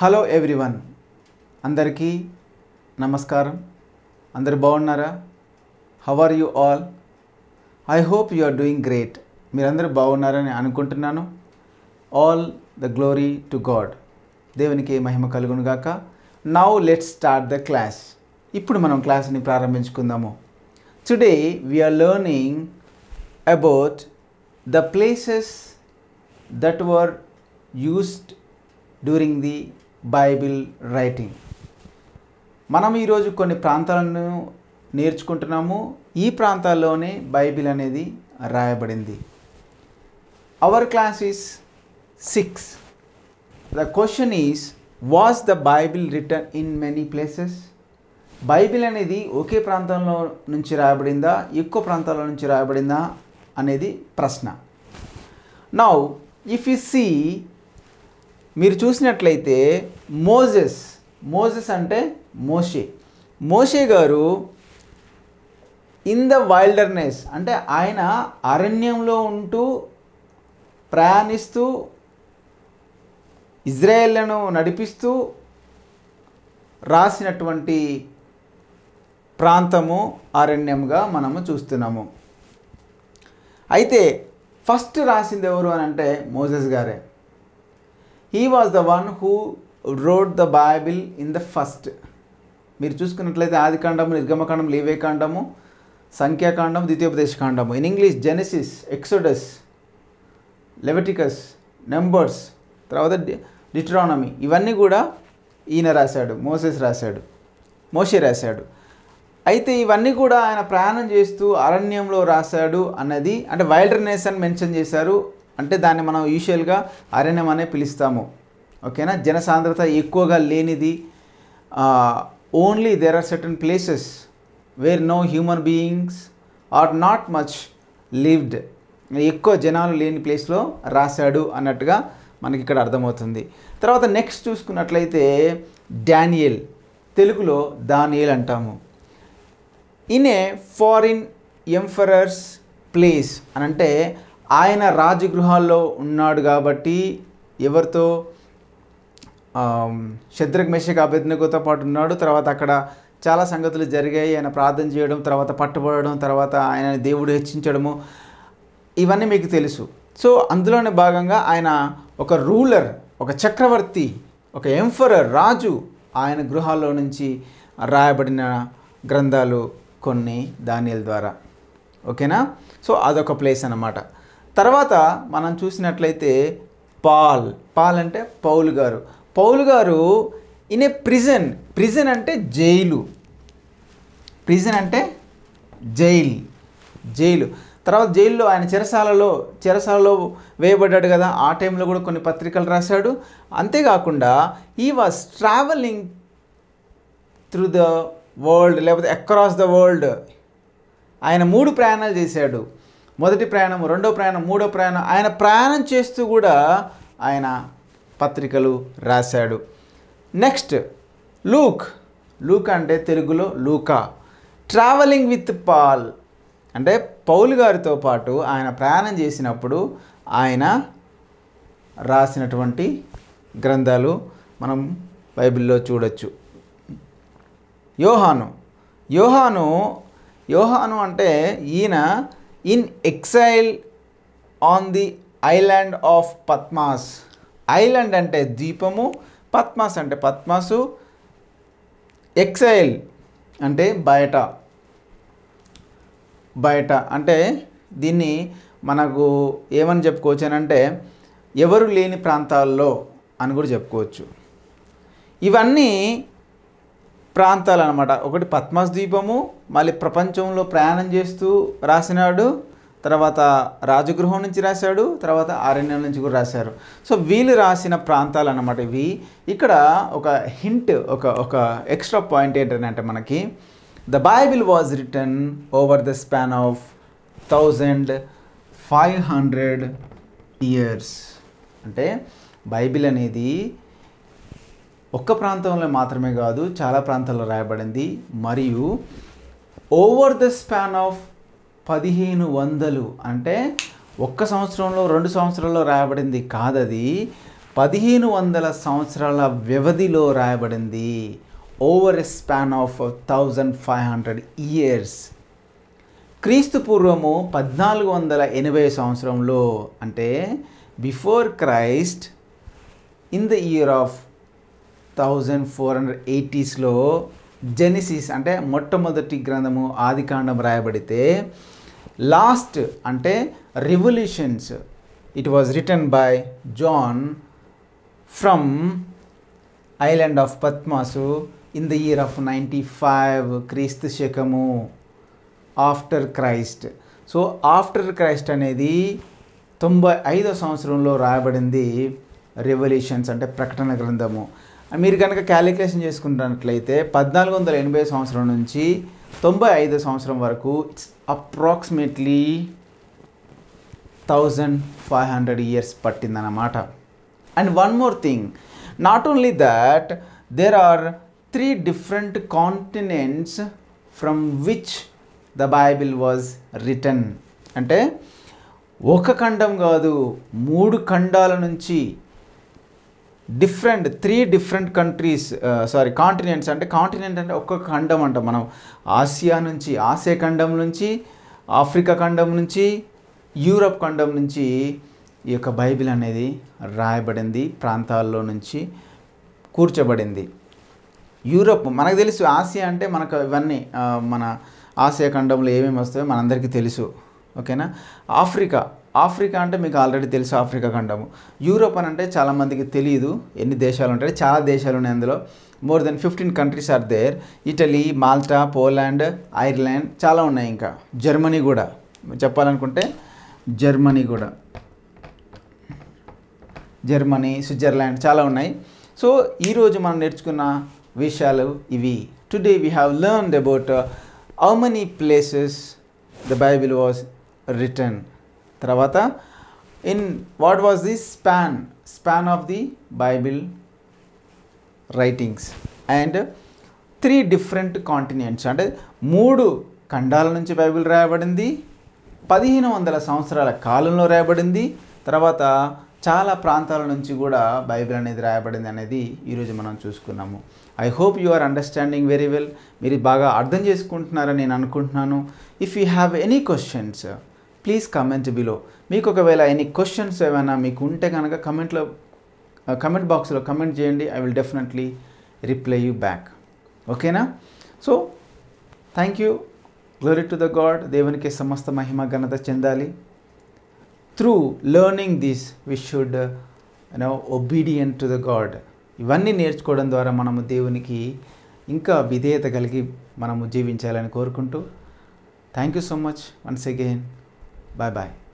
Hello everyone. అందరికీ నమస్కారం. అందరు బాగున్నారా? How are you all I hope you are doing great మీరందరూ బాగున్నారని అనుకుంటున్నాను. All the glory to God దేవునికి మహిమ కలుగును గాక. Now let's start the class ఇప్పుడు మనం క్లాస్ని ప్రారంభించుకుందాము. Today we're learning about the places that were used during the Bible writing. మనం ఈరోజు కొన్ని ప్రాంతాలను నేర్చుకుంటున్నాము. ఈ ప్రాంతాల్లోనే బైబిల్ అనేది రాయబడింది. Our class is six the question is was the Bible written in many places Bible అనేది ఒకే ప్రాంతంలో నుంచి రాయబడిందా? ఎక్కువ ప్రాంతాల నుంచి రాయబడిందా? అనేది ప్రశ్న. నౌ ఇఫ్ యు సీ మీరు చూసినట్లయితే మోజెస్ మోజెస్ అంటే మోషే. మోషే గారు ఇన్ ద వైల్డర్నెస్ అంటే ఆయన అరణ్యంలో ఉంటూ ప్రయాణిస్తూ ఇజ్రాయేళ్ళను నడిపిస్తూ రాసినటువంటి ప్రాంతము అరణ్యంగా మనము చూస్తున్నాము. అయితే ఫస్ట్ రాసింది ఎవరు అని అంటే మోజెస్ గారే. He was the one who wrote the Bible in the first మీరు చూసుకున్నట్లయితే ఆదికాండము నిర్గమకాండం లేవేకాండము సంఖ్యాకాండం ద్వితీయోపదేశకాండము in English Genesis Exodus Leviticus Numbers తర్వాత డిట్రానమీ ఇవన్నీ కూడా ఈయన రాశాడు మోసెస్ రాశాడు మోషే రాశాడు. అయితే ఇవన్నీ కూడా ఆయన ప్రయాణం చేస్తూ అరణ్యంలో రాశాడు అన్నది అంటే వైల్డర్నెస్ అని మెన్షన్ చేశారు. అంటే దాన్ని మనం యూజువల్గా అరణ్యం అనే పిలుస్తాము. ఓకేనా? జనసాంద్రత ఎక్కువగా లేనిది only there are certain places where no human beings are not much lived ఎక్కువ జనాలు లేని ప్లేస్లో రాశాడు అన్నట్టుగా మనకి ఇక్కడ అర్థమవుతుంది. తర్వాత నెక్స్ట్ చూసుకున్నట్లయితే డానియల్ తెలుగులో దానియల్ అంటాము. In a foreign emperor's place అని అంటే ఆయన రాజగృహాల్లో ఉన్నాడు కాబట్టి ఎవరితో? శత్రుఘ్ మేషక్ అభిజ్ఞతో పాటు ఉన్నాడు. తర్వాత అక్కడ చాలా సంగతులు జరిగాయి. ఆయన ప్రార్థన చేయడం తర్వాత పట్టుబడడం తర్వాత ఆయన దేవుడు హెచ్చించడము. ఇవన్నీ మీకు తెలుసు. సో అందులోనే భాగంగా ఆయన ఒక రూలర్ ఒక చక్రవర్తి ఒక ఎంఫరర్ రాజు ఆయన గృహాల్లో నుంచి రాయబడిన గ్రంథాలు కొన్ని ధాన్యాల ద్వారా. ఓకేనా? సో అదొక ప్లేస్ అన్నమాట. తర్వాత మనం చూసినట్లయితే పాల్. పాల్ అంటే పౌలు గారు. పౌలు గారు ఇన్ ఏ ప్రిజన్. ప్రిజన్ అంటే జైలు. ప్రిజన్ అంటే జైల్. జైలు. తర్వాత జైల్లో ఆయన చెరసాలలో చెరసాలలో వేయబడ్డాడు కదా. ఆ టైంలో కూడా కొన్ని పత్రికలు రాశాడు. అంతేకాకుండా he was travelling through the world లేకపోతే అక్రాస్ ద వరల్డ్ ఆయన మూడు ప్రయాణాలు చేశాడు. మొదటి ప్రయాణం రెండో ప్రయాణం మూడో ప్రయాణం ఆయన ప్రయాణం చేస్తూ కూడా ఆయన పత్రికలు రాశాడు. నెక్స్ట్ లూక్ లూక్ అంటే తెలుగులో లూకా. ట్రావెలింగ్ విత్ పాల్ అంటే పౌలు గారితో పాటు ఆయన ప్రయాణం చేసినప్పుడు ఆయన రాసినటువంటి గ్రంథాలు మనం బైబిల్లో చూడొచ్చు. యోహాను. యోహాను యోహాను అంటే ఈయన in exile on the island of Patmos island అంటే ద్వీపము పద్మాస్ అంటే పద్మాసు ఎక్సైల్ అంటే బయట. బయట అంటే దీన్ని మనకు ఏమని చెప్పుకోవచ్చు అని అంటే ఎవరు లేని ప్రాంతాల్లో అని కూడా చెప్పుకోవచ్చు. ఇవన్నీ ప్రాంతాలు అనమాట ఒకటి పద్మస్ ద్వీపము మళ్ళీ ప్రపంచంలో ప్రయాణం చేస్తూ రాసినాడు తర్వాత రాజగృహం నుంచి రాశాడు తర్వాత అరణ్యం నుంచి కూడా రాశారు. సో వీళ్ళు రాసిన ప్రాంతాలు అనమాట ఇవి. ఇక్కడ ఒక హింట్ ఒక ఒక ఎక్స్ట్రా పాయింట్ ఏంటంటే మనకి the Bible was written over the span of thousand five hundred years. అంటే బైబిల్ అనేది ఒక్క ప్రాంతంలో మాత్రమే కాదు చాలా ప్రాంతాల్లో రాయబడింది. మరియు ఓవర్ ద స్పాన్ ఆఫ్ పదిహేను వందలు అంటే ఒక్క సంవత్సరంలో రెండు సంవత్సరాల్లో రాయబడింది కాదది పదిహేను వందల సంవత్సరాల వ్యవధిలో రాయబడింది. Over a span of thousand five hundred years క్రీస్తు పూర్వము పద్నాలుగు వందల ఎనభై సంవత్సరంలో అంటే before Christ in the year of thousand four hundred ఎయిటీస్లో genesis అంటే మొట్టమొదటి గ్రంథము ఆదికాండం రాయబడితే లాస్ట్ అంటే revelations it was written by John from island of Patmos in the year of ninety five క్రీస్తు శకము after Christ so after Christ అనేది తొంభై ఐదో సంవత్సరంలో రాయబడింది రెవల్యూషన్స్ అంటే ప్రకటన గ్రంథము. మీరు కనుక క్యాలిక్యులేషన్ చేసుకున్నట్లయితే పద్నాలుగు వందల ఎనభై సంవత్సరం నుంచి తొంభై ఐదు సంవత్సరం వరకు it's approximately thousand five hundred years పట్టిందన్నమాట. And one more thing not only that there are three different continents from which the Bible was written అంటే ఒక ఖండం కాదు మూడు ఖండాల నుంచి different three different countries sorry continents అంటే కాంటినెంట్ అంటే ఒక్కొక్క ఖండం అంట. మనం ఆసియా నుంచి ఆసియా ఖండం నుంచి ఆఫ్రికా ఖండం నుంచి యూరప్ ఖండం నుంచి ఈ యొక్క బైబిల్ అనేది రాయబడింది ప్రాంతాల్లో నుంచి కూర్చోబడింది. యూరప్ మనకు తెలుసు ఆసియా అంటే మనకు ఇవన్నీ uh, మన ఆసియా ఖండంలో ఏమేమి వస్తాయో మనందరికీ తెలుసు. ఓకేనా? ఆఫ్రికా. ఆఫ్రికా అంటే మీకు ఆల్రెడీ తెలుసు ఆఫ్రికా ఖండము. యూరోప్ అని అంటే చాలామందికి తెలియదు ఎన్ని దేశాలు ఉంటాయి చాలా దేశాలు ఉన్నాయి అందులో. More than fifteen countries are there Italy Malta Poland Ireland చాలా ఉన్నాయి ఇంకా. జర్మనీ కూడా. చెప్పాలనుకుంటే జర్మనీ కూడా. జర్మనీ స్విట్జర్లాండ్ చాలా ఉన్నాయి. సో ఈరోజు మనం నేర్చుకున్న విషయాలు ఇవి. Today we have learned about how many places the Bible was written తర్వాత in what was the span span of the Bible writings and three different continents అంటే మూడు ఖండాల నుంచి బైబిల్ రాయబడింది పదిహేను వందల సంవత్సరాల కాలంలో రాయబడింది తర్వాత చాలా ప్రాంతాల నుంచి కూడా బైబిల్ అనేది రాయబడింది అనేది ఈరోజు మనం చూసుకున్నాము. I hope you are understanding very well మీరు బాగా అర్థం చేసుకుంటున్నారని నేను అనుకుంటున్నాను. If you have any questions please comment below మీకు ఒకవేళ ఎనీ క్వశ్చన్స్ ఏమైనా మీకు ఉంటే కనుక కమెంట్లో కమెంట్ బాక్స్లో కమెంట్ చేయండి. I will definitely reply you back ఓకేనా so thank you glory to the God దేవునికి సమస్త మహిమ ఘనత చెందాలి. Through learning this we should know obedient to the God ఇవన్నీ నేర్చుకోవడం ద్వారా మనము దేవునికి ఇంకా విధేయత కలిగి మనము జీవించాలని కోరుకుంటూ thank you so much once again Bye bye.